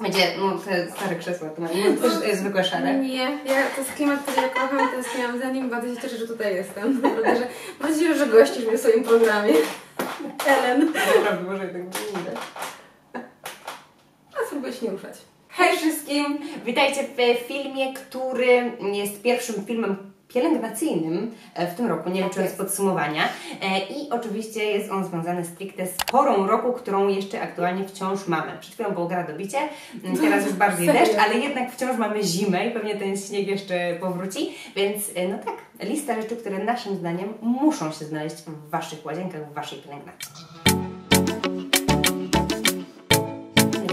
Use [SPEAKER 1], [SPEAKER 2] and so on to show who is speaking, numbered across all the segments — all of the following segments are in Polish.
[SPEAKER 1] Będzie, no te stare krzesła, to mamy też jest zwykłe szare.
[SPEAKER 2] Nie, ja, to jest klimat, który ja kocham, tęskniłam za nim, bardzo się cieszę, że tutaj jestem. Naprawdę, że mam nadzieję, że gościsz mnie w swoim programie. Ellen.
[SPEAKER 1] Naprawdę, może jednak nie widać.
[SPEAKER 2] A spróbuję się nie ruszać.
[SPEAKER 1] Hej wszystkim! Witajcie w filmie, który jest pierwszym filmem pielęgnacyjnym e, w tym roku, nie licząc podsumowania. E, I oczywiście jest on związany stricte z porą roku, którą jeszcze aktualnie wciąż mamy. Przed chwilą było gradobicie, m, teraz już bardziej deszcz, ale jednak wciąż mamy zimę i pewnie ten śnieg jeszcze powróci. Więc e, no tak, lista rzeczy, które naszym zdaniem muszą się znaleźć w Waszych łazienkach, w Waszej pielęgnacji.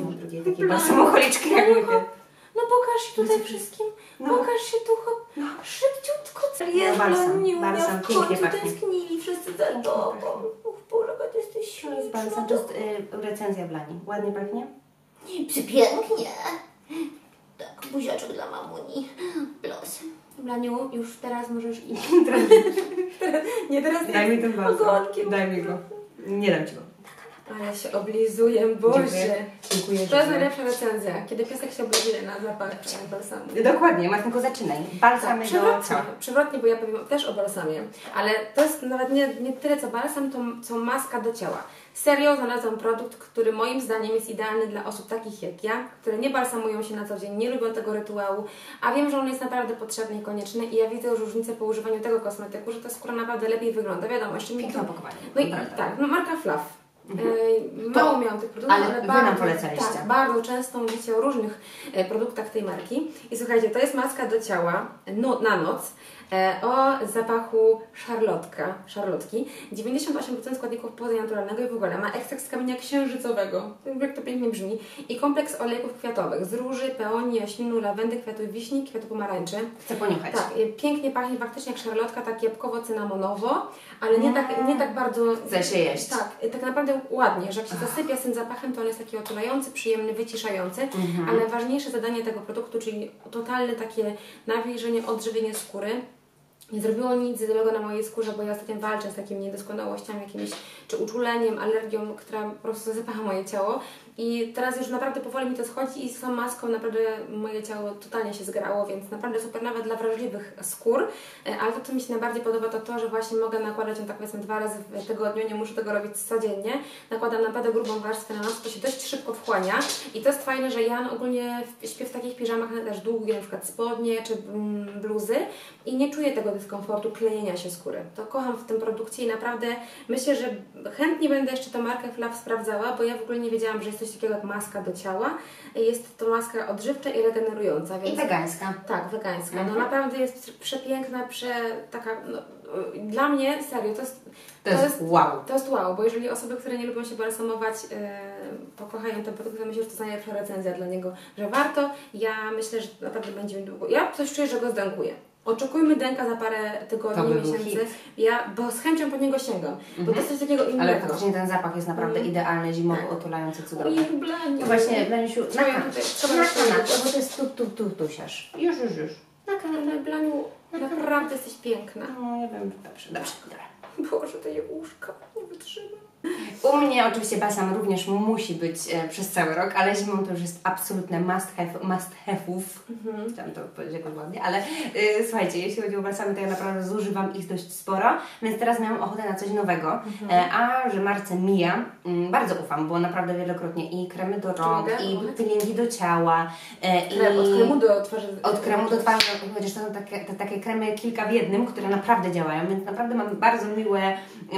[SPEAKER 1] Mam drugiej takiej balsamocholiczki jak mówię.
[SPEAKER 2] No pokaż się tutaj wszystkim,
[SPEAKER 1] No.
[SPEAKER 2] pokaż się tu, hop, Co jest,
[SPEAKER 1] balsam, balsam, pięknie pachnie.
[SPEAKER 2] tęsknili wszyscy za tobą. Uch, jaka ty jesteś
[SPEAKER 1] To jest
[SPEAKER 2] śliczna.
[SPEAKER 1] balsam, to jest y, recenzja Blani. Ładnie pachnie?
[SPEAKER 2] Przepięknie. Tak, buziaczek dla mamuni. Los. Blaniu, już teraz możesz iść. Nie, teraz
[SPEAKER 1] Daj mi ten balsam.
[SPEAKER 2] Ogonkiem.
[SPEAKER 1] Daj mi go. Nie dam Ci go.
[SPEAKER 2] Ale się oblizuję, Boże.
[SPEAKER 1] Dziękuję. Dziękuję.
[SPEAKER 2] To jest najlepsza recenzja, kiedy piesek się oblizuje na zapach balsamu.
[SPEAKER 1] Dokładnie, Martynko, zaczynaj. Balsamy do
[SPEAKER 2] Przewrotnie,
[SPEAKER 1] co?
[SPEAKER 2] przewrotnie, bo ja powiem też o balsamie, ale to jest nawet nie, nie tyle co balsam, to co maska do ciała. Serio znalazłam produkt, który moim zdaniem jest idealny dla osób takich jak ja, które nie balsamują się na co dzień, nie lubią tego rytuału, a wiem, że on jest naprawdę potrzebny i konieczny i ja widzę już różnicę po używaniu tego kosmetyku, że ta skóra naprawdę lepiej wygląda. Wiadomo, jeszcze mi
[SPEAKER 1] Piękne
[SPEAKER 2] to...
[SPEAKER 1] opakowanie.
[SPEAKER 2] No i tak, no marka Fluff. Ej, Mało miałam tych produktów,
[SPEAKER 1] ale
[SPEAKER 2] ale,
[SPEAKER 1] wy
[SPEAKER 2] bardzo,
[SPEAKER 1] nam polecaliście.
[SPEAKER 2] Tak, bardzo często mówicie o różnych e, produktach tej marki. I słuchajcie, to jest maska do ciała no, na noc o zapachu szarlotka, szarlotki. 98% składników pochodzenia naturalnego i w ogóle ma ekstrakt z kamienia księżycowego. Jak to pięknie brzmi. I kompleks olejków kwiatowych z róży, peonii, jaśminu, lawendy, kwiatu wiśni, kwiatu pomarańczy.
[SPEAKER 1] Chcę poniuchać.
[SPEAKER 2] Tak, e, pięknie pachnie faktycznie jak szarlotka, tak jabłkowo-cynamonowo, ale nie tak, nie tak bardzo...
[SPEAKER 1] Chce się jeść.
[SPEAKER 2] Tak, y, tak naprawdę ładnie, że jak się zasypia z tym zapachem, to on jest taki otulający, przyjemny, wyciszający,
[SPEAKER 1] Mhm.
[SPEAKER 2] ale ważniejsze zadanie tego produktu, czyli totalne takie nawilżenie, odżywienie skóry, nie zrobiło nic złego na mojej skórze, bo ja ostatnio walczę z takimi niedoskonałościami, jakimiś czy uczuleniem, alergią, która po prostu zasypała moje ciało. I teraz już naprawdę powoli mi to schodzi i z tą maską naprawdę moje ciało totalnie się zgrało, więc naprawdę super nawet dla wrażliwych skór. E, Ale to, co mi się najbardziej podoba, to to, że właśnie mogę nakładać ją tak powiedzmy dwa razy w tygodniu, nie muszę tego robić codziennie. Nakładam naprawdę grubą warstwę na noc, to się dość szybko wchłania. I to jest fajne, że ja ogólnie śpię w takich piżamach też długie, na przykład spodnie czy mm, bluzy i nie czuję tego dyskomfortu klejenia się skóry. To kocham w tym produkcie i naprawdę myślę, że chętnie będę jeszcze tę markę Fluff sprawdzała, bo ja w ogóle nie wiedziałam, że jest coś takiego jak maska do ciała. Jest to maska odżywcza i regenerująca, więc...
[SPEAKER 1] I wegańska.
[SPEAKER 2] Tak, wegańska.
[SPEAKER 1] Mhm.
[SPEAKER 2] No naprawdę jest przepiękna, prze, taka, no, dla mnie, serio, to jest,
[SPEAKER 1] To jest wow.
[SPEAKER 2] to jest wow, bo jeżeli osoby, które nie lubią się balsamować, yy, pokochają ten produkt, to myślę, że to jest najlepsza recenzja dla niego, że warto. Ja myślę, że naprawdę będzie mi długo. Ja coś czuję, że go zdękuję. Oczekujmy dęka za parę tygodni,
[SPEAKER 1] To
[SPEAKER 2] miesięcy. Ja, bo z chęcią po niego sięgam, bo to jest coś takiego
[SPEAKER 1] Ale
[SPEAKER 2] innego.
[SPEAKER 1] faktycznie ten zapach jest naprawdę
[SPEAKER 2] Mhm.
[SPEAKER 1] idealny, zimowy, otulający, cudowny.
[SPEAKER 2] Ojej, Blaniu.
[SPEAKER 1] To właśnie, Blaniusiu, na kanapę. Na kanapę, bo to jest tu, tu, tu, tu siasz. Już, już, już.
[SPEAKER 2] Na kanale, Blaniu, naprawdę jesteś piękna.
[SPEAKER 1] No, ja wiem, dobrze, dobrze, dobra.
[SPEAKER 2] Boże, te jej uszka, nie wytrzymam.
[SPEAKER 1] U mnie oczywiście balsam również musi być e, przez cały rok, ale zimą to już jest absolutne must have, must have'ów.
[SPEAKER 2] Mhm.
[SPEAKER 1] Chciałam to powiedzieć jakoś ładnie, ale y, słuchajcie, jeśli chodzi o balsamy, to ja naprawdę zużywam ich dość sporo, więc teraz miałam ochotę na coś nowego,
[SPEAKER 2] Mhm.
[SPEAKER 1] e, a że marce Mia mm, bardzo ufam, bo naprawdę wielokrotnie i kremy do rąk,
[SPEAKER 2] Mogę?
[SPEAKER 1] i
[SPEAKER 2] Mogę?
[SPEAKER 1] peelingi do ciała, e,
[SPEAKER 2] Krem,
[SPEAKER 1] i
[SPEAKER 2] od kremu do twarzy.
[SPEAKER 1] od kremu do twarzy, chociaż to są takie, te, takie kremy kilka w jednym, które naprawdę działają, więc naprawdę mam bardzo miłe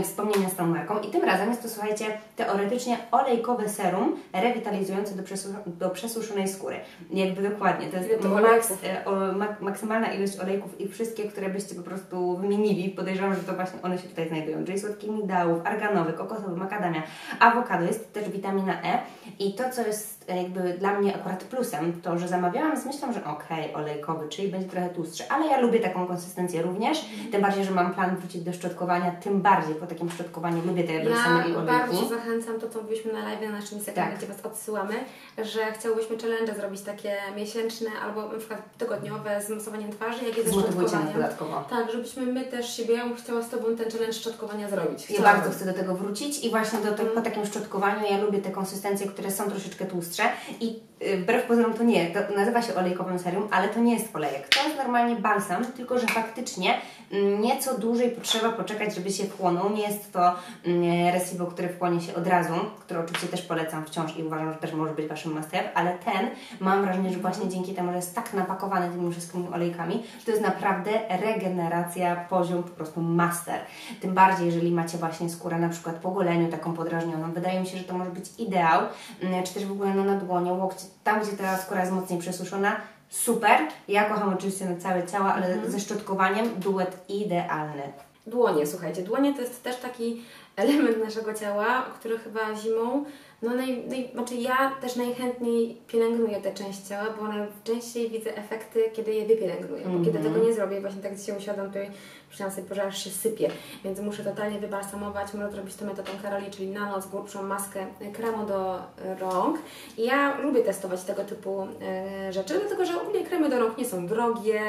[SPEAKER 1] wspomnienia z tą marką. I tym razem jest to, słuchajcie, teoretycznie olejkowe serum rewitalizujące do, przesu do przesuszonej skóry. Jakby dokładnie, to jest
[SPEAKER 2] to
[SPEAKER 1] maks, e, o, mak maksymalna ilość olejków i wszystkie, które byście po prostu wymienili. Podejrzewam, że to właśnie one się tutaj znajdują. Czyli słodki migdałów, arganowy, kokosowy, makadamia, awokado, jest też witamina E. I to, co jest jakby dla mnie akurat plusem, to, że zamawiałam z myślą, że okej, olejkowy, czyli będzie trochę tłustszy, ale ja lubię taką konsystencję również, tym bardziej, że mam plan wrócić do szczotkowania, tym bardziej po takim szczotkowaniu lubię te i
[SPEAKER 2] Ja
[SPEAKER 1] olejki.
[SPEAKER 2] bardzo zachęcam to, co mówiliśmy na live na naszym Instagramie,
[SPEAKER 1] Tak.
[SPEAKER 2] gdzie Was odsyłamy, że chciałybyśmy challenge zrobić takie miesięczne albo na przykład tygodniowe z masowaniem twarzy, jak i ze szczotkowaniem.
[SPEAKER 1] dodatkowo.
[SPEAKER 2] Tak, żebyśmy my też siebie, ja bym chciała z Tobą ten challenge szczotkowania zrobić.
[SPEAKER 1] Ja
[SPEAKER 2] Chciałabym.
[SPEAKER 1] bardzo chcę do tego wrócić i właśnie do, po takim szczotkowaniu ja lubię te konsystencje, które są troszeczkę tłustsze i y, wbrew pozorom to nie, to nazywa się olejkowym serum, ale to nie jest olejek. To jest normalnie balsam, tylko że faktycznie mm, nieco dłużej potrzeba poczekać, żeby się wchłonął. Nie jest to mm, Resibo, który wchłonie się od razu, który oczywiście też polecam wciąż i uważam, że też może być Waszym must have, ale ten mam wrażenie, że właśnie dzięki temu, że jest tak napakowany tymi wszystkimi olejkami, że to jest naprawdę regeneracja, poziom po prostu master. Tym bardziej, jeżeli macie właśnie skórę na przykład po goleniu taką podrażnioną, wydaje mi się, że to może być ideał, mm, czy też w ogóle no, na dłonie, łokcie, tam gdzie ta skóra jest mocniej przesuszona, super. Ja kocham oczywiście na całe ciało, ale
[SPEAKER 2] Mhm.
[SPEAKER 1] ze szczotkowaniem duet idealny.
[SPEAKER 2] Dłonie, słuchajcie, dłonie to jest też taki element naszego ciała, który chyba zimą, no naj, naj, znaczy ja też najchętniej pielęgnuję tę część ciała, bo najczęściej widzę efekty, kiedy je wypielęgnuję, bo kiedy tego nie zrobię, właśnie tak dzisiaj usiadam tutaj, myślałam sobie, że aż się sypie, więc muszę totalnie wybalsamować, muszę zrobić to metodą Karoli, czyli na noc grubszą maskę kremu do rąk. I ja lubię testować tego typu e, rzeczy, dlatego że ogólnie kremy do rąk nie są drogie,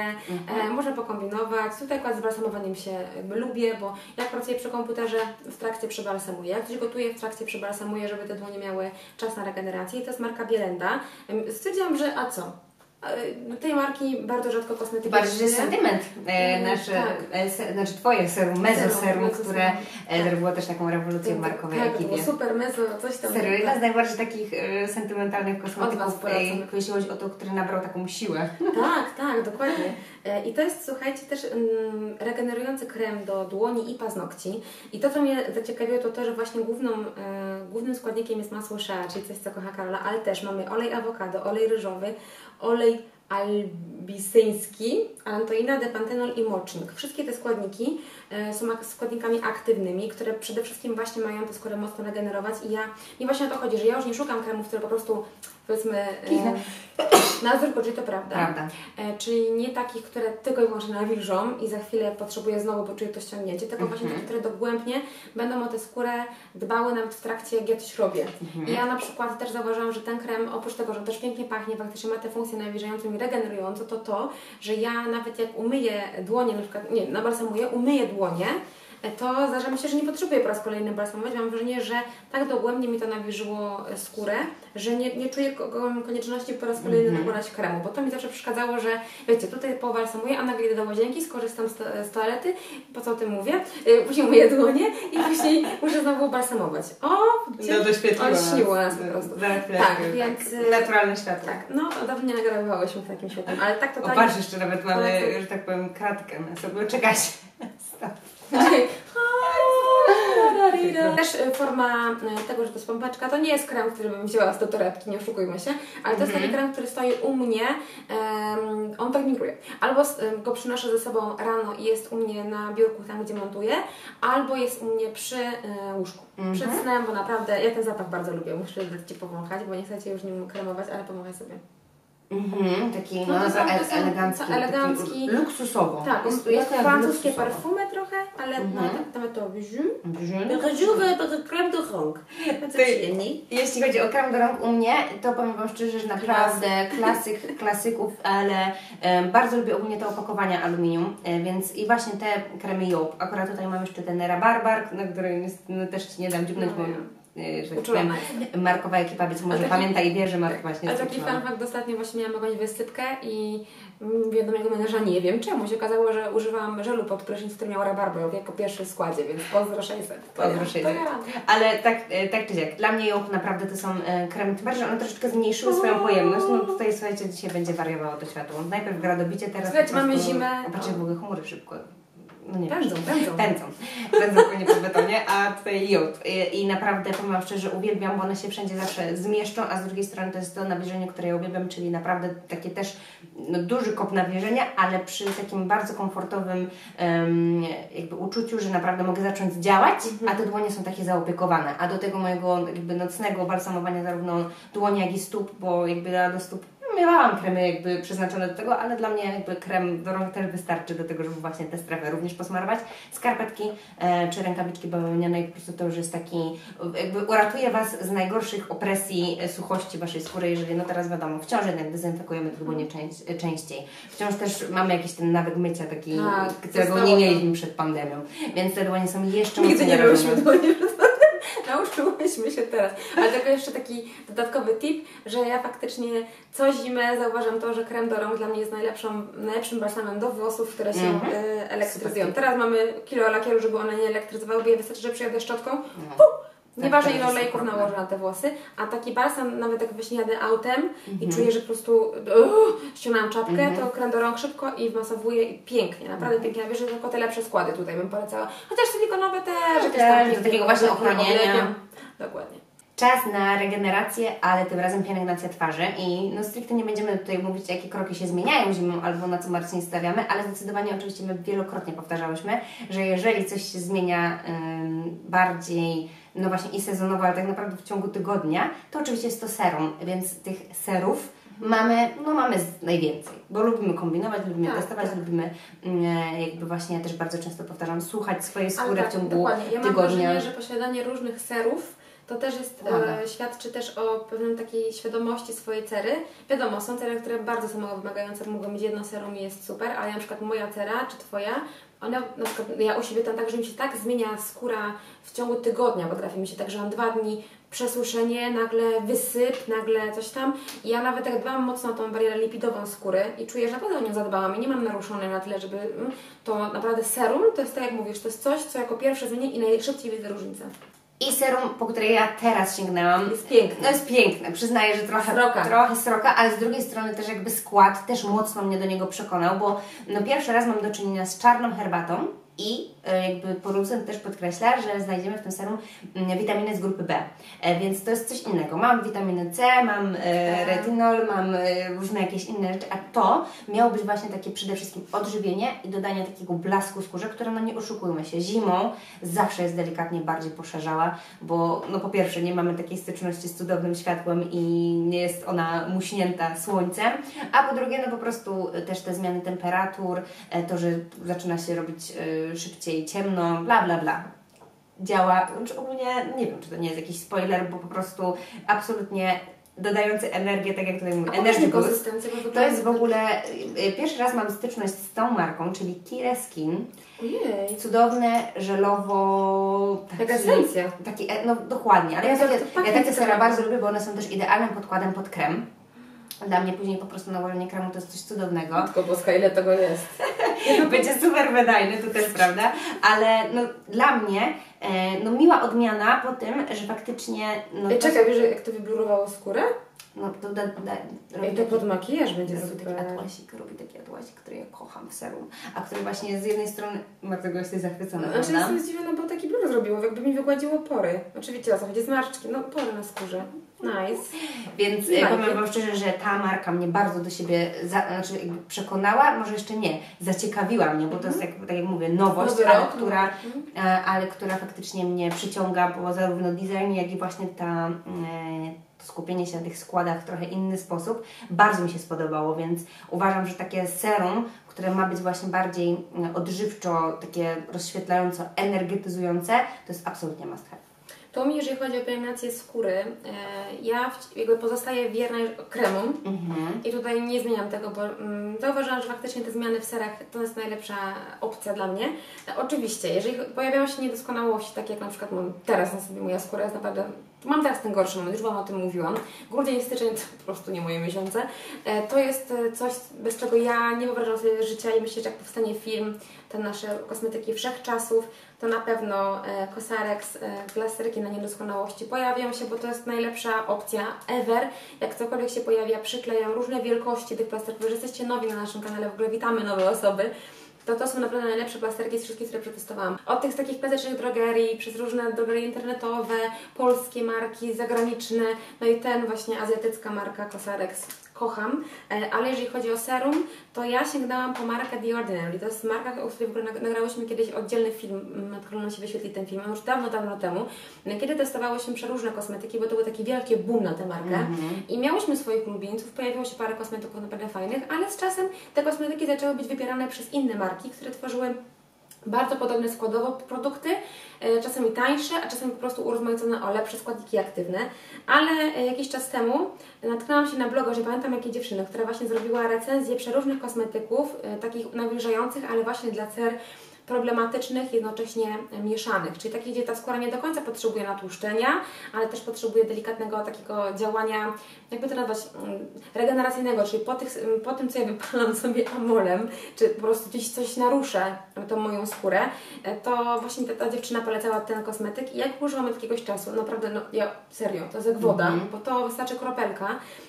[SPEAKER 2] e, można pokombinować, tutaj akurat z balsamowaniem się lubię, bo jak pracuję przy komputerze, w trakcie przebalsamuję, jak coś gotuję, w trakcie przebalsamuję, żeby te dłonie miały czas na regenerację i to jest marka Bielenda. Stwierdziłam, że a co? E, Tej marki bardzo rzadko kosmetyki
[SPEAKER 1] Bardziej, sentyment. E,
[SPEAKER 2] Mm,
[SPEAKER 1] nasze,
[SPEAKER 2] tak.
[SPEAKER 1] e, se, znaczy Twoje serum, mezo
[SPEAKER 2] Serum,
[SPEAKER 1] serum,
[SPEAKER 2] mezo
[SPEAKER 1] które e,
[SPEAKER 2] Tak.
[SPEAKER 1] też taką rewolucję w markowej
[SPEAKER 2] tak,
[SPEAKER 1] ekipie.
[SPEAKER 2] super mezo, coś tam.
[SPEAKER 1] Serio, jedna z najbardziej takich e, sentymentalnych kosmetyków, e, jeśli chodzi o to, który nabrał taką siłę.
[SPEAKER 2] Tak, tak, dokładnie. E, I to jest, słuchajcie, też mm, regenerujący krem do dłoni i paznokci. I to, co mnie zaciekawiło, to to, że właśnie główną, e, głównym składnikiem jest masło shea, czyli coś, co kocha Karola, ale też mamy olej awokado, olej ryżowy, olej albisyński, alantoina, depantenol i mocznik. Wszystkie te składniki e, są składnikami aktywnymi, które przede wszystkim właśnie mają tę skórę mocno regenerować i ja, mi właśnie o to chodzi, że ja już nie szukam kremów, które po prostu powiedzmy e, na wzór czyli to prawda.
[SPEAKER 1] Prawda.
[SPEAKER 2] E, czyli nie takich, które tylko i wyłącznie nawilżą i za chwilę potrzebuję znowu, bo czuję to ściągnięcie, tylko właśnie takie, które dogłębnie będą o tę skórę dbały nawet w trakcie, jak ja coś robię. I ja na przykład też zauważyłam, że ten krem, oprócz tego, że też pięknie pachnie, faktycznie ma tę funkcję nawilżającą i regenerującą, to to, że ja nawet jak umyję dłonie, na przykład, nie, nabalsamuję, umyję dłonie, to zdarza mi się, że nie potrzebuję po raz kolejny balsamować. Mam wrażenie, że tak dogłębnie mi to nawilżyło e, skórę, że nie, nie czuję ko- ko- konieczności po raz kolejny nakładać kremu, bo to mi zawsze przeszkadzało, że wiecie, tutaj pobalsamuję, a nagle idę do łazienki, skorzystam z, to, z toalety, po co o tym mówię, E, później myję dłonie i później muszę znowu balsamować. O,
[SPEAKER 1] No doświetliło
[SPEAKER 2] Olśniło nas po prostu.
[SPEAKER 1] Za chwilę,
[SPEAKER 2] Tak, więc, y,
[SPEAKER 1] Naturalne światło.
[SPEAKER 2] Tak, no dawno nie nagrywałyśmy w takim świetle, ale tak
[SPEAKER 1] O,
[SPEAKER 2] totalnie...
[SPEAKER 1] patrz, jeszcze nawet mamy, że tak powiem, kratkę na sobie. Czekajcie.
[SPEAKER 2] Też y, forma y, tego, że to jest pompeczka, to nie jest krem, który bym wzięła z do torebki, nie oszukujmy się, ale to jest taki krem, który stoi u mnie, em, on tak migruje. Albo go przynoszę ze sobą rano i jest u mnie na biurku, tam gdzie montuję, albo jest u mnie przy y, łóżku. Przed snem, bo naprawdę ja ten zapach bardzo lubię, muszę dać Ci powąchać, bo nie chcecie już nim kremować, ale pomachaj sobie.
[SPEAKER 1] Mhm, taki
[SPEAKER 2] No
[SPEAKER 1] no,
[SPEAKER 2] to to są-
[SPEAKER 1] elegancki.
[SPEAKER 2] to elegancki.
[SPEAKER 1] Taki luksusowo.
[SPEAKER 2] Tak, jest, jest francuskie
[SPEAKER 1] luksusowo.
[SPEAKER 2] parfumy trochę, ale no, nawet to bijou.
[SPEAKER 3] Votre crème de rąk.
[SPEAKER 1] Jeśli chodzi o krem do rąk u mnie, to powiem Wam szczerze, że naprawdę klasyk klasyków, ale e, bardzo lubię ogólnie te opakowania aluminium, e, więc i właśnie te kremy Job. Akurat tutaj mam jeszcze ten rabarbar, na który no, też Ci nie dam dziubnąć,
[SPEAKER 2] No,
[SPEAKER 1] bo e, że tak
[SPEAKER 2] Uczulona
[SPEAKER 1] powiem, markowa ekipa być może
[SPEAKER 2] taki-
[SPEAKER 1] pamięta i wie, że Mark właśnie jest
[SPEAKER 2] taki
[SPEAKER 1] uczulona.
[SPEAKER 2] fun fact, ostatnio właśnie miałam jakąś wysypkę i mm, wiem do mojego menedżera, nie wiem czemu, się okazało, że używałam żelu pod prysznic, który miał rabarbę jako pierwszy w składzie, więc pozdro 600. To
[SPEAKER 1] Pozdro
[SPEAKER 2] ja,
[SPEAKER 1] 600.
[SPEAKER 2] To ja.
[SPEAKER 1] Ale tak, e, tak czy siak, dla mnie Job naprawdę to są e, kremy, tym bardziej, że one troszeczkę zmniejszyły swoją pojemność. No tutaj słuchajcie, dzisiaj będzie wariowało to światło. Najpierw gra dobicie, teraz
[SPEAKER 2] Słuchajcie, mamy zimę.
[SPEAKER 1] Patrzcie, w ogóle chmury szybko. No nie.
[SPEAKER 2] Pędzą, pędzą.
[SPEAKER 1] Pędzą. Pędzą płynie po betonie, a tutaj jod. I, I naprawdę powiem Wam szczerze, uwielbiam, bo one się wszędzie zawsze zmieszczą, a z drugiej strony to jest to nawilżenie, które ja uwielbiam, czyli naprawdę takie też no, duży kop nawilżenia, ale przy takim bardzo komfortowym em, jakby uczuciu, że naprawdę mogę zacząć działać, a te dłonie są takie zaopiekowane. A do tego mojego jakby nocnego balsamowania zarówno dłoni, jak i stóp, bo jakby ja do stóp Miałam kremy jakby przeznaczone do tego, ale dla mnie jakby krem do rąk też wystarczy do tego, żeby właśnie tę strefę również posmarować. Skarpetki e, czy rękawiczki bawełniane po prostu to już jest taki, jakby uratuje Was z najgorszych opresji e, suchości Waszej skóry, jeżeli no teraz wiadomo, wciąż jednak dezynfekujemy te dłonie część, e, częściej. Wciąż też mamy jakiś ten nawyk mycia taki,
[SPEAKER 2] Tak,
[SPEAKER 1] którego nie
[SPEAKER 2] to.
[SPEAKER 1] mieliśmy przed pandemią, więc te dłonie są jeszcze
[SPEAKER 2] Nigdy nie
[SPEAKER 1] narażone.
[SPEAKER 2] miałyśmy dłoni. Nauczyłyśmy się teraz. Ale tylko jeszcze taki dodatkowy tip, że ja faktycznie co zimę zauważam to, że krem do rąk dla mnie jest najlepszą, najlepszym balsamem do włosów, które się
[SPEAKER 1] Mhm.
[SPEAKER 2] y, elektryzują. Teraz mamy kilo lakieru, żeby one nie elektryzowały, bo ja wystarczy, że przyjadę szczotką, puf, Nieważne
[SPEAKER 1] Tak,
[SPEAKER 2] ile olejków nałożę na te włosy, a taki balsam, nawet jak właśnie jadę autem
[SPEAKER 1] Mhm.
[SPEAKER 2] i czuję, że po prostu uh, ściągnęłam czapkę, to krem do rąk szybko i wmasowuję i pięknie, naprawdę
[SPEAKER 1] Mhm.
[SPEAKER 2] pięknie. Ja wiesz, że tylko te lepsze składy tutaj bym polecała. Chociaż silikonowe też, jakieś tam
[SPEAKER 1] do takiego właśnie ochronienia.
[SPEAKER 2] Dokładnie.
[SPEAKER 1] Czas na regenerację, ale tym razem pielęgnacja twarzy i no stricte nie będziemy tutaj mówić, jakie kroki się zmieniają zimą albo na co Marcin stawiamy, ale zdecydowanie oczywiście my wielokrotnie powtarzałyśmy, że jeżeli coś się zmienia ym, bardziej, no właśnie i sezonowo, ale tak naprawdę w ciągu tygodnia, to oczywiście jest to serum, więc tych serów mamy, no mamy najwięcej, bo lubimy kombinować, lubimy
[SPEAKER 2] Tak,
[SPEAKER 1] testować,
[SPEAKER 2] tak.
[SPEAKER 1] lubimy mm, jakby właśnie, ja też bardzo często powtarzam, słuchać swojej skóry
[SPEAKER 2] tak,
[SPEAKER 1] w ciągu
[SPEAKER 2] dokładnie. Ja mam
[SPEAKER 1] tygodnia.
[SPEAKER 2] wrażenie, że posiadanie różnych serów to też jest, e, świadczy też o pewnej takiej świadomości swojej cery. Wiadomo, są cery, które bardzo są wymagające, mogą mieć jedno serum i jest super, ale na przykład moja cera czy Twoja, ona, na przykład ja u siebie tam tak, że mi się tak zmienia skóra w ciągu tygodnia, bo trafi mi się tak, że mam dwa dni przesuszenie, nagle wysyp, nagle coś tam. I ja nawet tak dbam mocno o tą barierę lipidową skóry i czuję, że naprawdę o nią zadbałam i nie mam naruszonej na tyle, żeby mm, to naprawdę serum to jest tak jak mówisz, to jest coś, co jako pierwsze zmieni i najszybciej widzę różnicę.
[SPEAKER 1] I serum, po które ja teraz sięgnęłam,
[SPEAKER 2] Jest piękne.
[SPEAKER 1] No jest piękne, przyznaję, że trochę
[SPEAKER 2] Sroka.
[SPEAKER 1] trochę sroka, ale z drugiej strony też jakby skład też mocno mnie do niego przekonał, bo no pierwszy raz mam do czynienia z czarną herbatą i e, jakby producent też podkreśla, że znajdziemy w tym serum mm, witaminy z grupy B, e, więc to jest coś innego. Mam witaminę C, mam e, retinol, mam różne jakieś inne rzeczy, a to miało być właśnie takie przede wszystkim odżywienie i dodanie takiego blasku skórze, które no nie oszukujmy się, zimą zawsze jest delikatnie bardziej poszerzała, bo no po pierwsze nie mamy takiej styczności z cudownym światłem i nie jest ona muśnięta słońcem, a po drugie no po prostu też te zmiany temperatur, to, że zaczyna się robić szybciej ciemno, bla bla bla. Działa, znaczy ogólnie nie wiem, czy to nie jest jakiś spoiler, bo po prostu absolutnie dodający energię, tak jak tutaj mówię, energy boost. To jest w ogóle, y, pierwszy raz mam styczność z tą marką, czyli Kire Skin.
[SPEAKER 2] Ojej.
[SPEAKER 1] Cudowne, żelowo...
[SPEAKER 2] Jak esencja.
[SPEAKER 1] Taki, e, no dokładnie, ale ja takie, ja takie
[SPEAKER 2] tak
[SPEAKER 1] sera bardzo lubię, bo one są też idealnym podkładem pod krem. Dla mnie później po prostu nałożenie kremu to jest coś cudownego.
[SPEAKER 2] Matko boska, ile tego jest.
[SPEAKER 1] Będzie super wydajny, to też prawda, ale no, dla mnie e, no, miła odmiana po tym, że faktycznie... No,
[SPEAKER 2] Ej,
[SPEAKER 1] to-
[SPEAKER 2] czekaj, wiesz, jak to wyblurowało skórę?
[SPEAKER 1] No to da, da,
[SPEAKER 2] Ej, to pod makijaż będzie
[SPEAKER 1] robi
[SPEAKER 2] super.
[SPEAKER 1] taki atłasik, robi taki atłasik, który ja kocham w serum, a który właśnie z jednej strony, dlatego jesteś zachwycona,
[SPEAKER 2] Znaczy
[SPEAKER 1] prawda?
[SPEAKER 2] jestem zdziwiona, bo taki blur zrobiło, jakby mi wygładziło pory. Oczywiście o co chodzi, zmarszczki, no pory na skórze. Nice.
[SPEAKER 1] Więc e, powiem. Wam szczerze, że ta marka mnie bardzo do siebie, za, znaczy przekonała, może jeszcze nie, zaciekawiła mnie, bo to jest, jak, tak jak mówię, nowość, ale
[SPEAKER 2] rok,
[SPEAKER 1] która,
[SPEAKER 2] rok.
[SPEAKER 1] e, ale która faktycznie mnie przyciąga, bo zarówno design, jak i właśnie ta, e, to skupienie się na tych składach w trochę inny sposób, bardzo mi się spodobało, więc uważam, że takie serum, które ma być właśnie bardziej odżywczo, takie rozświetlająco, energetyzujące, to jest absolutnie must.
[SPEAKER 2] To mi, jeżeli chodzi o pielęgnację skóry, e, ja jakby pozostaję wierna kremom
[SPEAKER 1] Mhm.
[SPEAKER 2] i tutaj nie zmieniam tego, bo mm, zauważyłam, że faktycznie te zmiany w serach to jest najlepsza opcja dla mnie. E, oczywiście, jeżeli pojawiają się niedoskonałości, takie jak na przykład mam teraz na sobie moja skóra jest naprawdę, mam teraz ten gorszy moment, już Wam o tym mówiłam. Grudzień styczeń to po prostu nie moje miesiące. E, to jest e, coś, bez czego ja nie wyobrażam sobie życia i myślę, że jak powstanie film, te nasze kosmetyki wszechczasów, to na pewno Cosrx, e, glaserki na niedoskonałości pojawią się, bo to jest najlepsza opcja ever. Jak cokolwiek się pojawia, przyklejam różne wielkości tych plasterków. Jeżeli jesteście nowi na naszym kanale, w ogóle witamy nowe osoby. To to są naprawdę najlepsze plasterki z wszystkich, które przetestowałam. Od tych takich klasycznych drogerii, przez różne drogerie internetowe, polskie marki, zagraniczne, no i ten właśnie azjatycka marka Cosrx kocham. E, Ale jeżeli chodzi o serum, to ja sięgnęłam po markę The Ordinary. To jest marka, o której w ogóle nag- nagrałyśmy kiedyś oddzielny film, mm, na którym nam się wyświetli ten film, już dawno, dawno temu, e, kiedy testowałyśmy przeróżne kosmetyki, bo to był taki wielki boom na tę markę. I miałyśmy swoich ulubieńców, pojawiło się parę kosmetyków naprawdę fajnych, ale z czasem te kosmetyki zaczęły być wybierane przez inne marki, które tworzyły bardzo podobne składowo produkty, e, czasami tańsze, a czasami po prostu urozmaicone o lepsze składniki aktywne. Ale e, jakiś czas temu natknęłam się na bloga, że pamiętam jakiej dziewczyny, która właśnie zrobiła recenzję przeróżnych kosmetyków, e, takich nawilżających, ale właśnie dla cer problematycznych, jednocześnie mieszanych, czyli takich, gdzie ta skóra nie do końca potrzebuje natłuszczenia, ale też potrzebuje delikatnego takiego działania, jakby to nazwać, mm, regeneracyjnego, czyli po, tych, po tym, co ja wypalam sobie amolem, czy po prostu gdzieś coś naruszę tą moją skórę, e, to właśnie ta, ta dziewczyna polecała ten kosmetyk. I jak używam od jakiegoś czasu, naprawdę, no ja serio, to jest jak woda,
[SPEAKER 1] Mhm.
[SPEAKER 2] bo to wystarczy kropelka.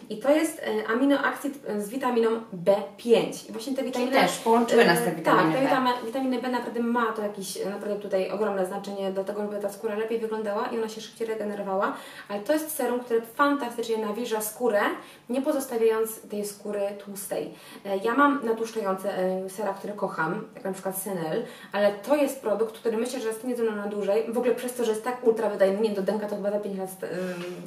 [SPEAKER 2] I to jest e, aminoakcyd e, z witaminą B5 i właśnie te
[SPEAKER 1] Czyli
[SPEAKER 2] witaminy...
[SPEAKER 1] też połączyły nas te witaminy
[SPEAKER 2] Tak, te
[SPEAKER 1] B.
[SPEAKER 2] witaminy, witaminy B naprawdę ma to jakieś e, naprawdę tutaj ogromne znaczenie do tego, żeby ta skóra lepiej wyglądała i ona się szybciej regenerowała, ale to jest serum, które fantastycznie nawilża skórę, nie pozostawiając tej skóry tłustej. E, Ja mam natłuszczające e, sera, które kocham, jak na przykład Senel, ale to jest produkt, który myślę, że zostanie ze mną na dłużej, w ogóle przez to, że jest tak ultra wydajny, nie do dęka to chyba za 5 lat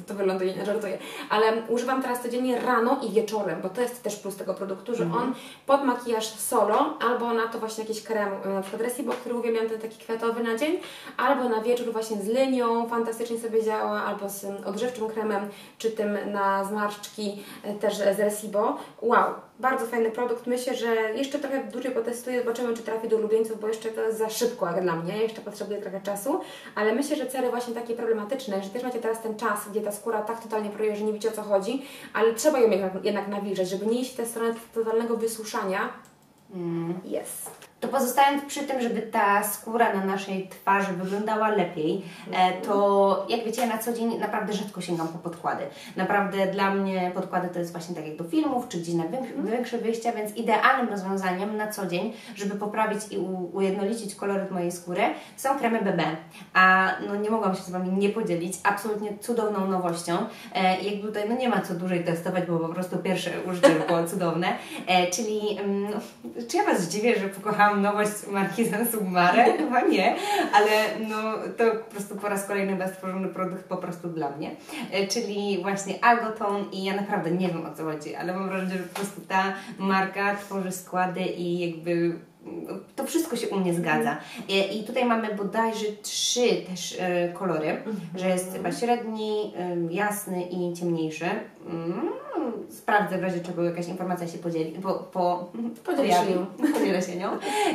[SPEAKER 2] to wyląduje, nie żartuję, ale używam teraz codziennie rano i wieczorem, bo to jest też plus tego produktu, że on pod makijaż solo, albo na to właśnie jakiś krem, na przykład Resibo, który uwielbiam, ten taki kwiatowy na dzień, albo na wieczór właśnie z linią, fantastycznie sobie działa, albo z mm, odżywczym kremem, czy tym na zmarszczki e, też z Resibo. Wow, bardzo fajny produkt. Myślę, że jeszcze trochę dłużej potestuję, zobaczymy, czy trafi do ulubieńców, bo jeszcze to jest za szybko jak dla mnie, jeszcze potrzebuję trochę czasu, ale myślę, że cery właśnie takie problematyczne, że też macie teraz ten czas, gdzie ta skóra tak totalnie pruje, że nie wiecie o co chodzi, ale trzeba ją jednak, jednak nawilżać, żeby nie iść w tę stronę totalnego wysuszania. Jest.
[SPEAKER 1] To pozostając przy tym, żeby ta skóra na naszej twarzy wyglądała lepiej, e, to jak wiecie, ja na co dzień naprawdę rzadko sięgam po podkłady. Naprawdę dla mnie podkłady to jest właśnie tak jak do filmów, czy gdzieś na większe, większe wyjścia, więc idealnym rozwiązaniem na co dzień, żeby poprawić i ujednolicić koloryt mojej skóry, są kremy BB. A no nie mogłam się z Wami nie podzielić absolutnie cudowną nowością. E, i jakby tutaj no nie ma co dłużej testować, bo po prostu pierwsze użycie było cudowne. E, czyli mm, no, czy ja Was zdziwię, że pokochałam nowość marki Sensumare? Chyba nie, ale no to po prostu po raz kolejny był stworzony produkt po prostu dla mnie. E, czyli właśnie Algoton i ja naprawdę nie wiem o co chodzi, ale mam wrażenie, że po prostu ta marka tworzy składy i jakby no, to wszystko się u mnie zgadza. I, i tutaj mamy bodajże trzy też e, kolory, że jest chyba średni, e, jasny i ciemniejszy. Mm, sprawdzę w razie czego jakaś informacja się podzieli, po, po,
[SPEAKER 2] Podziel się
[SPEAKER 1] pojawi.
[SPEAKER 2] nią.
[SPEAKER 1] Podzielę się nią.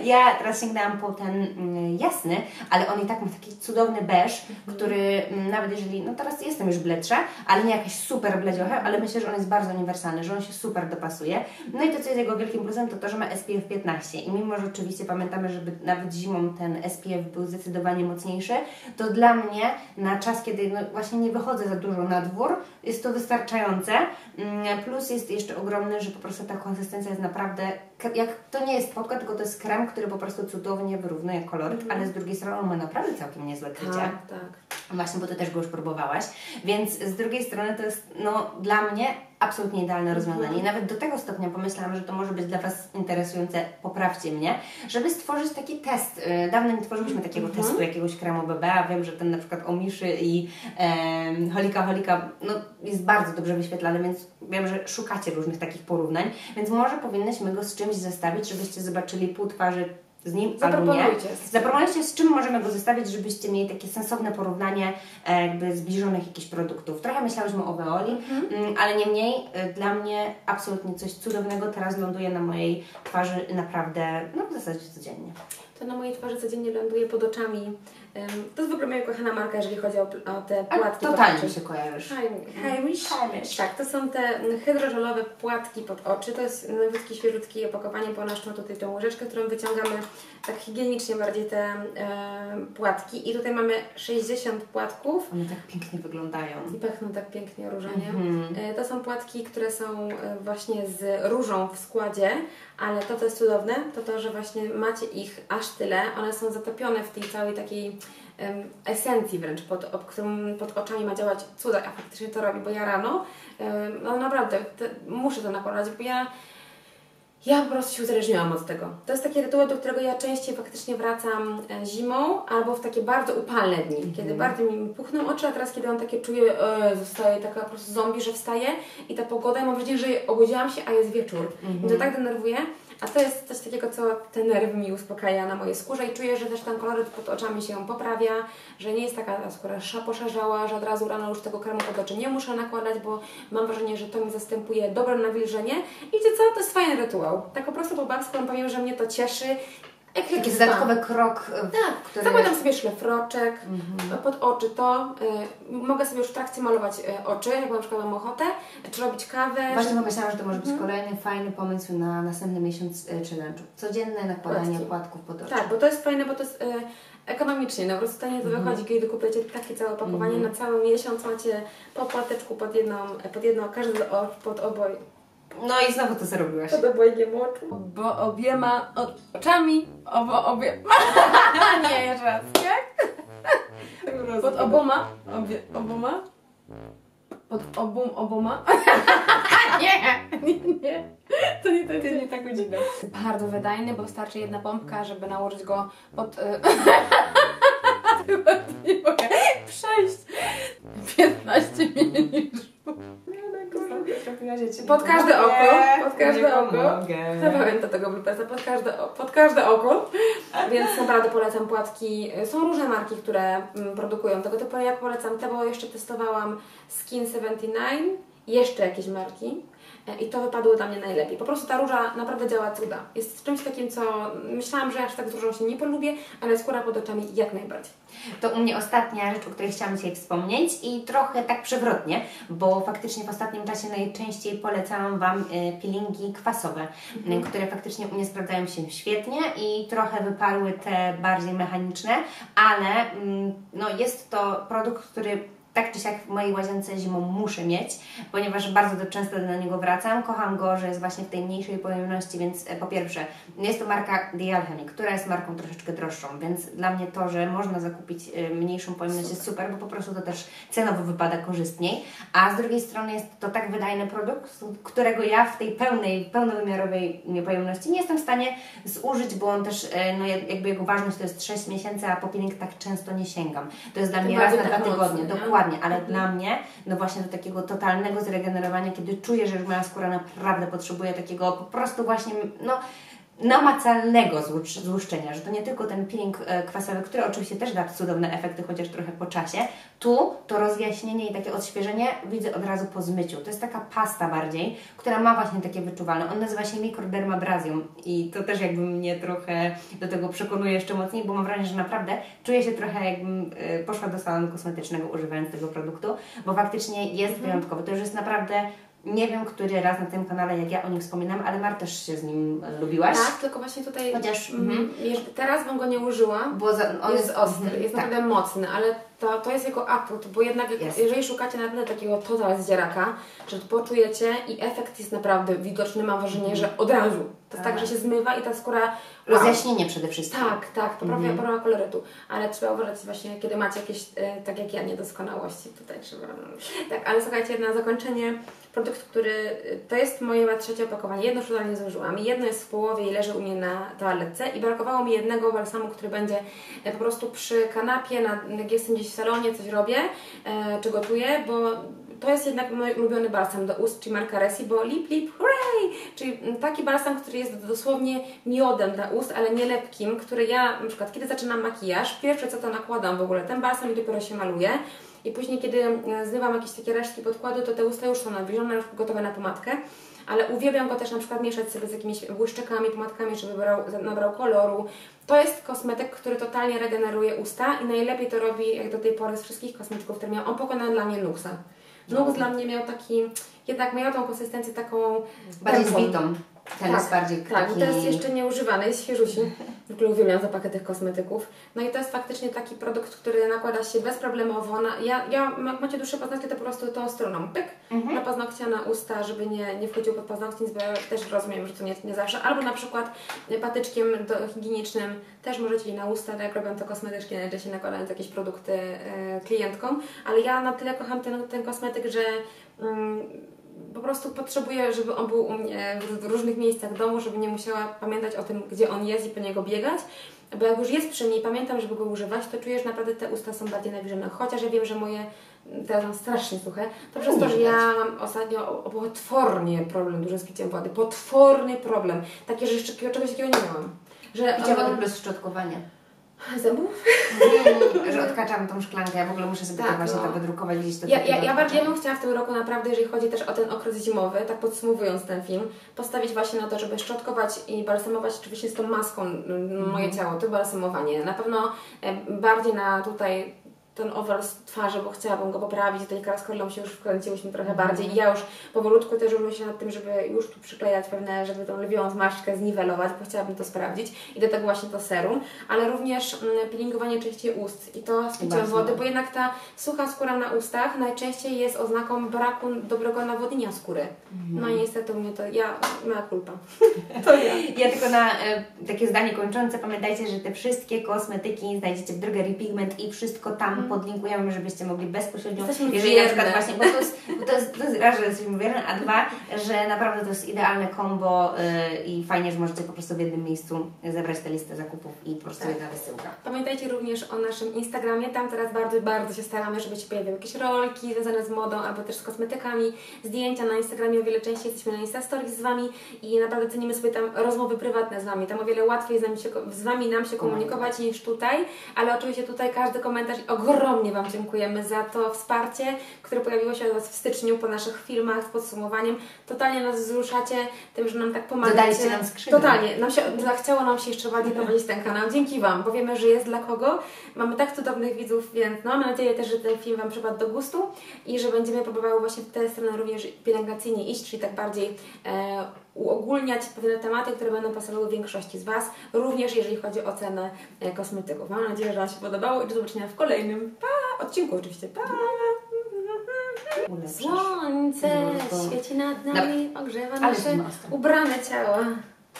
[SPEAKER 1] Ja teraz sięgnęłam po ten mm, jasny, ale on i tak ma taki cudowny beż, który mm, nawet jeżeli, no teraz jestem już bledsza, ale nie jakaś super bledziochem, ale myślę, że on jest bardzo uniwersalny, że on się super dopasuje. No i to, co jest jego wielkim plusem, to to, że ma SPF 15 i mimo, że oczywiście pamiętamy, żeby nawet zimą ten SPF był zdecydowanie mocniejszy, to dla mnie na czas, kiedy no właśnie nie wychodzę za dużo na dwór, jest to wystarczające. Mm, Plus jest jeszcze ogromny, że po prostu ta konsystencja jest naprawdę, jak to nie jest podkład, tylko to jest krem, który po prostu cudownie wyrównuje koloryt, ale z drugiej strony on ma naprawdę całkiem niezłe krycie.
[SPEAKER 2] Tak, tak.
[SPEAKER 1] Właśnie, bo Ty też go już próbowałaś. Więc z drugiej strony to jest, no, dla mnie absolutnie idealne rozwiązanie. I nawet do tego stopnia pomyślałam, że to może być dla Was interesujące, poprawcie mnie, żeby stworzyć taki test. Y, Dawno nie tworzyliśmy takiego testu jakiegoś kremu BB, a wiem, że ten na przykład o Miszy i em, Holika Holika no, jest bardzo dobrze wyświetlany, więc wiem, że szukacie różnych takich porównań, więc może powinnyśmy go z czymś zestawić, żebyście zobaczyli pół twarzy z nim albo nie.
[SPEAKER 2] Zaproponujcie.
[SPEAKER 1] Zaproponujcie, z czym możemy go zestawić, żebyście mieli takie sensowne porównanie e, jakby zbliżonych jakichś produktów. Trochę myślałyśmy o Veoli, mm, ale niemniej e, dla mnie absolutnie coś cudownego teraz ląduje na mojej twarzy naprawdę, no w zasadzie codziennie.
[SPEAKER 2] To na mojej twarzy codziennie ląduje pod oczami. To jest w ogóle moja kochana marka, jeżeli chodzi o, o te
[SPEAKER 1] Ale
[SPEAKER 2] płatki. pod
[SPEAKER 1] totalnie
[SPEAKER 2] oczy.
[SPEAKER 1] się kojarzysz.
[SPEAKER 2] Heimish.
[SPEAKER 1] Heimish.
[SPEAKER 2] Tak, to są te mm, hydrożelowe płatki pod oczy. To jest nowiutki, świeżutki opakowanie, bo nasz ma tutaj tą łyżeczkę, którą wyciągamy tak higienicznie bardziej te e, płatki. I tutaj mamy 60 płatków.
[SPEAKER 1] One tak pięknie wyglądają.
[SPEAKER 2] I pachną tak pięknie różanie.
[SPEAKER 1] Mhm.
[SPEAKER 2] E, To są płatki, które są e, właśnie z różą w składzie, ale to, co jest cudowne, to to, że właśnie macie ich aż tyle. One są zatopione w tej całej takiej esencji wręcz, pod, ob, którą pod oczami ma działać cuda, a faktycznie to robi, bo ja rano, no naprawdę, te, muszę to nakładać, bo ja ja po prostu się uzależniłam od tego. To jest taki rytuał, do którego ja częściej faktycznie wracam e, zimą albo w takie bardzo upalne dni, kiedy bardzo mi puchną oczy, a teraz kiedy mam takie czuję, e, zostaje taka po prostu zombie, że wstaję i ta pogoda, i mam wrażenie, że obudziłam się, a jest wieczór. I to tak denerwuje. A to jest coś takiego, co te nerwy mi uspokaja na mojej skórze i czuję, że też ten koloryt pod oczami się poprawia, że nie jest taka ta skóra poszarzała, że od razu rano już tego kremu pod oczy nie muszę nakładać, bo mam wrażenie, że to mi zastępuje dobre nawilżenie. I wiecie co? To jest fajny rytuał. Tak po prostu po babsku powiem, że mnie to cieszy. Jak
[SPEAKER 1] Taki dodatkowy krok, e,
[SPEAKER 2] Tak,
[SPEAKER 1] który...
[SPEAKER 2] zakładam sobie szlefroczek,
[SPEAKER 1] Mhm.
[SPEAKER 2] pod oczy to. Y, mogę sobie już w trakcie malować y, oczy, jak na przykład mam ochotę, czy robić kawę.
[SPEAKER 1] Właśnie
[SPEAKER 2] czy-
[SPEAKER 1] pomyślałam, że to może być
[SPEAKER 2] Mhm.
[SPEAKER 1] kolejny fajny pomysł na następny miesiąc challenge'u. Codzienne nakładanie
[SPEAKER 2] Płatki.
[SPEAKER 1] płatków pod oczy.
[SPEAKER 2] Tak, bo to jest fajne, bo to jest y, ekonomicznie. No po prostu tanie to
[SPEAKER 1] Mhm.
[SPEAKER 2] wychodzi, kiedy kupujecie takie całe opakowanie na cały miesiąc, macie po płateczku pod jedną, pod jedną każdy pod oboj,
[SPEAKER 1] No i znowu to zarobiłaś.
[SPEAKER 2] pod obojgiem oczu. Bo obiema oczami, obo, obie... nie, jeszcze raz, jak? Pod oboma, obie, oboma, pod obum, oboma. nie, nie, nie. To nie, to, to nie tak godzinę. Bardzo wydajny, bo wystarczy jedna pompka, żeby nałożyć go pod... y, Chyba nie mogę przejść 15 Pod każde oko, pod każde oko. Zapamiętam tego bloopersa, pod każde, pod każde oko. Więc naprawdę polecam płatki. Są różne marki, które mm, produkują tego typu. Ja polecam te, bo jeszcze testowałam Skin 79, jeszcze jakieś marki. E, I to wypadło dla mnie najlepiej. Po prostu ta róża naprawdę działa cuda. Jest czymś takim, co myślałam, że aż tak z różą się nie polubię, ale skóra pod oczami jak najbardziej.
[SPEAKER 1] To u mnie ostatnia rzecz, o której chciałam dzisiaj wspomnieć i trochę tak przewrotnie, bo faktycznie w ostatnim czasie najczęściej polecałam Wam y, peelingi kwasowe, y, które faktycznie u mnie sprawdzają się świetnie i trochę wyparły te bardziej mechaniczne, ale mm, no, jest to produkt, który tak czy siak w mojej łazience zimą muszę mieć, ponieważ bardzo często do niego wracam. Kocham go, że jest właśnie w tej mniejszej pojemności, więc e, po pierwsze jest to marka The Alchemy, która jest marką troszeczkę droższą, więc dla mnie to, że można zakupić e, mniejszą pojemność jest super, bo po prostu to też cenowo wypada korzystniej, a z drugiej strony jest to tak wydajny produkt, którego ja w tej pełnej, pełnowymiarowej pojemności nie jestem w stanie zużyć, bo on też, e, no jakby jego ważność to jest 6 miesięcy, a po peeling tak często nie sięgam. To jest dla mnie raz na dwa
[SPEAKER 2] tak
[SPEAKER 1] tygodnie,
[SPEAKER 2] mocno, nie?
[SPEAKER 1] Dokładnie, ale
[SPEAKER 2] Mhm.
[SPEAKER 1] dla mnie, no właśnie do takiego totalnego zregenerowania, kiedy czuję, że już moja skóra naprawdę potrzebuje takiego po prostu właśnie, no namacalnego złusz- złuszczenia, że to nie tylko ten peeling kwasowy, który oczywiście też da cudowne efekty, chociaż trochę po czasie. Tu to rozjaśnienie i takie odświeżenie widzę od razu po zmyciu. To jest taka pasta bardziej, która ma właśnie takie wyczuwalne. On nazywa się microdermabrasium i to też jakby mnie trochę do tego przekonuje jeszcze mocniej, bo mam wrażenie, że naprawdę czuję się trochę jakbym e, poszła do salonu kosmetycznego używając tego produktu, bo faktycznie jest wyjątkowy. To już jest naprawdę nie wiem, który raz na tym kanale, jak ja o nim wspominam, ale Mar też się z nim e, lubiłaś.
[SPEAKER 2] Tak, tylko właśnie tutaj.
[SPEAKER 1] Chociaż,
[SPEAKER 2] mm, jeszcze teraz bym go nie użyła.
[SPEAKER 1] Bo za, on
[SPEAKER 2] jest ostry, jest
[SPEAKER 1] tak.
[SPEAKER 2] naprawdę mocny, ale to, to jest jego atut, bo jednak
[SPEAKER 1] Jest.
[SPEAKER 2] jeżeli szukacie naprawdę takiego total zdzieraka, że to poczujecie i efekt jest naprawdę widoczny, mam wrażenie, że od razu. To jest tak,
[SPEAKER 1] Tak.
[SPEAKER 2] że się zmywa i ta skóra... wow.
[SPEAKER 1] Rozjaśnienie przede wszystkim.
[SPEAKER 2] Tak, tak, poprawia,
[SPEAKER 1] Mhm.
[SPEAKER 2] poprawia kolorytu, ale trzeba uważać właśnie, kiedy macie jakieś, e, tak jak ja, niedoskonałości, tutaj trzeba... Tak, ale słuchajcie, na zakończenie produkt, który, e, to jest moje trzecie opakowanie, jedno już totalnie zużyłam, jedno jest w połowie i leży u mnie na toaletce i brakowało mi jednego balsamu, który będzie e, po prostu przy kanapie, na, jak jestem gdzieś w salonie, coś robię, e, czy gotuję, bo to jest jednak mój ulubiony balsam do ust, czyli marka Resi, bo lip lip hooray! Czyli taki balsam, który jest dosłownie miodem dla ust, ale nie lepkim, który ja na przykład kiedy zaczynam makijaż, pierwsze co to nakładam w ogóle ten balsam i dopiero się maluję. I później, kiedy e, zmywam jakieś takie resztki podkładu, to te usta już są nawilżone, już gotowe na pomadkę. Ale uwielbiam go też na przykład mieszać sobie z jakimiś błyszczykami, pomadkami, żeby brał, nabrał koloru. To jest kosmetyk, który totalnie regeneruje usta i najlepiej to robi, jak do tej pory z wszystkich kosmetyków, które miałam. On pokonał dla mnie Nuxa. Nux dla mnie miał taki, jednak miał tą konsystencję taką
[SPEAKER 1] Bardziej zbitą. Ten jest bardziej
[SPEAKER 2] Tak,
[SPEAKER 1] taki...
[SPEAKER 2] bo teraz jeszcze nie używany, jest świeżusi. W ogóle uwielbiam zapachy tych kosmetyków. No i to jest faktycznie taki produkt, który nakłada się bezproblemowo. Na, ja, ja, jak macie dłuższe paznokcie, to po prostu tą stroną pyk,
[SPEAKER 1] Mhm.
[SPEAKER 2] na paznokcia, na usta, żeby nie, nie wchodził pod paznokcie, bo ja też rozumiem, że to nie, nie zawsze. Albo na przykład patyczkiem do, higienicznym też możecie i na usta, tak jak robią to kosmetycznie, najczęściej nakładając jakieś produkty e, klientkom. Ale ja na tyle kocham ten, ten kosmetyk, że mm, po prostu potrzebuję, żeby on był u mnie w różnych miejscach domu, żeby nie musiała pamiętać o tym, gdzie on jest i po niego biegać. Bo jak już jest przy mnie i pamiętam, żeby go używać, to czuję, że naprawdę te usta są bardziej nawilżone. Chociaż ja wiem, że moje teraz mam strasznie suche, to przez to, że ja mam ostatnio potwornie problem duży z piciem wody. Potworny problem. Takie, że jeszcze czegoś takiego nie miałam. Że ono-
[SPEAKER 1] wody bez szczotkowania.
[SPEAKER 2] Zębów?
[SPEAKER 1] Mm, że odkaczam tą szklankę. Ja w ogóle muszę sobie
[SPEAKER 2] Tak,
[SPEAKER 1] to właśnie
[SPEAKER 2] no.
[SPEAKER 1] to wydrukować, gdzieś to
[SPEAKER 2] Ja, ja, ja
[SPEAKER 1] odkaczam.
[SPEAKER 2] bym chciała w tym roku naprawdę, jeżeli chodzi też o ten okres zimowy, tak podsumowując ten film, postawić właśnie na to, żeby szczotkować i balsamować oczywiście z tą maską moje ciało, to balsamowanie. Na pewno e, bardziej na tutaj ten owal z twarzy, bo chciałabym go poprawić. Teraz z Karolą się już wkręciłyśmy trochę bardziej i ja już powolutku też już myślę nad tym, żeby już tu przyklejać pewne, żeby tą lwią zmarszczkę zniwelować, bo chciałabym to sprawdzić i do tego właśnie to serum, ale również mm, peelingowanie częściej ust i to z piciem wody, bo jednak ta sucha skóra na ustach najczęściej jest oznaką braku dobrego nawodnienia skóry. No i niestety u mnie to ja, moja kulpa. To ja.
[SPEAKER 1] Ja tylko na e, takie zdanie kończące, pamiętajcie, że te wszystkie kosmetyki znajdziecie w Drogerii Pigment i wszystko tam podlinkujemy, żebyście mogli bezpośrednio.
[SPEAKER 2] Jesteśmy
[SPEAKER 1] jeżeli na przykład
[SPEAKER 2] wierne.
[SPEAKER 1] właśnie, bo to jest, bo to jest, to jest raz, że jesteśmy wierne, a dwa, że naprawdę to jest idealne kombo e, i fajnie, że możecie po prostu w jednym miejscu zebrać tę listę zakupów i po prostu
[SPEAKER 2] Tak.
[SPEAKER 1] jedna wysyłka.
[SPEAKER 2] Pamiętajcie również o naszym Instagramie. Tam teraz bardzo, bardzo się staramy, żeby się pojawiały jakieś rolki związane z modą albo też z kosmetykami. Zdjęcia na Instagramie o wiele częściej jesteśmy na Insta Stories z Wami i naprawdę cenimy sobie tam rozmowy prywatne z Wami. Tam o wiele łatwiej z, nami się, z Wami nam się komunikować niż tutaj, ale oczywiście tutaj każdy komentarz i ogromnie Wam dziękujemy za to wsparcie, które pojawiło się od Was w styczniu po naszych filmach z podsumowaniem. Totalnie nas wzruszacie tym, że nam tak pomagacie.
[SPEAKER 1] Dodaliście nam skrzydeł.
[SPEAKER 2] Totalnie. Nam się, zachciało nam się jeszcze bardziej prowadzić ten kanał. Dzięki Wam, bo wiemy, że jest dla kogo. Mamy tak cudownych widzów, więc no, mam nadzieję też, że ten film Wam przypadł do gustu i że będziemy próbowały właśnie w tę stronę również pielęgnacyjnie iść, czyli tak bardziej e, uogólniać pewne tematy, które będą pasowały większości z Was, również jeżeli chodzi o cenę e, kosmetyków. Mam nadzieję, że Wam się podobało i do zobaczenia w kolejnym pa, odcinku oczywiście. Pa! Słońce świeci nad nami, ogrzewa
[SPEAKER 1] Ale
[SPEAKER 2] nasze
[SPEAKER 1] zima
[SPEAKER 2] ubrane ciała.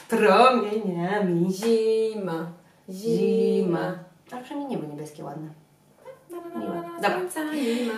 [SPEAKER 1] Promieniami.
[SPEAKER 2] Zima.
[SPEAKER 1] Zima. Ale przynajmniej niebo niebieskie ładne. Miłe. Dobra.
[SPEAKER 2] Słońca nie ma.